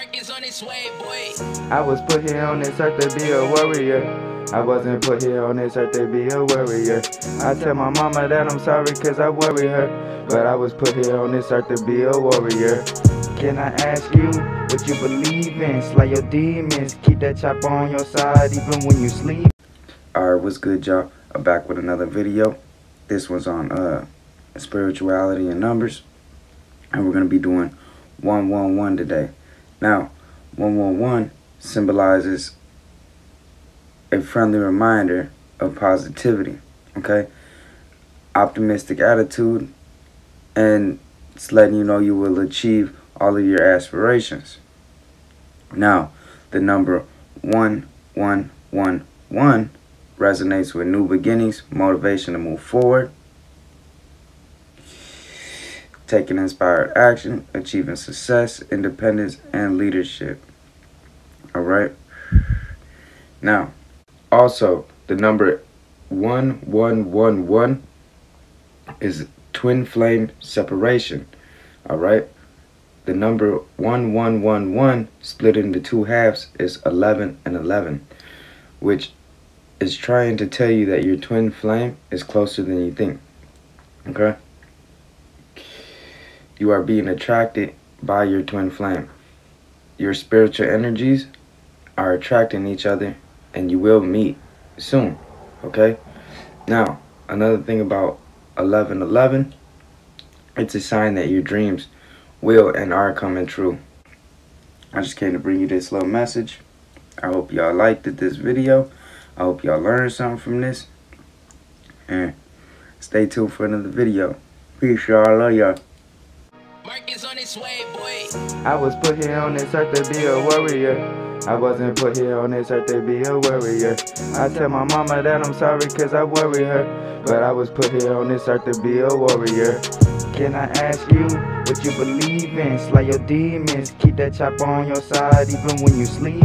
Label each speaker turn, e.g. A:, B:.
A: Marcus on his way, boy.
B: I was put here on this earth to be a warrior. I wasn't put here on this earth to be a warrior. I tell my mama that I'm sorry cause I worry her. But I was put here on this earth to be a warrior. Can I ask you what you believe in? Slay your demons, keep that chopper on your side even when you sleep. Alright, what's good y'all? I'm back with another video. This one's on uh spirituality and numbers. And we're gonna be doing 111 today. Now, 111 symbolizes a friendly reminder of positivity, okay? Optimistic attitude, and it's letting you know you will achieve all of your aspirations. Now, the number 1111 resonates with new beginnings, motivation to move forward, taking inspired action, achieving success, independence, and leadership. All right. Now, also, the number 1111 is twin flame separation. All right. The number 1111 split into two halves is 11 and 11, which is trying to tell you that your twin flame is closer than you think. Okay? You are being attracted by your twin flame. Your spiritual energies are attracting each other and you will meet soon. Okay? Now, another thing about 1111, it's a sign that your dreams will and are coming true. I just came to bring you this little message. I hope y'all liked it, this video. I hope y'all learned something from this. And stay tuned for another video. Peace, y'all. Love y'all. I was put here on this earth to be a warrior. I wasn't put here on this earth to be a warrior. I tell my mama that I'm sorry cause I worry her. But I was put here on this earth to be a warrior. Can I ask you what you believe in? Slay your demons, keep that chopper on your side even when you sleep.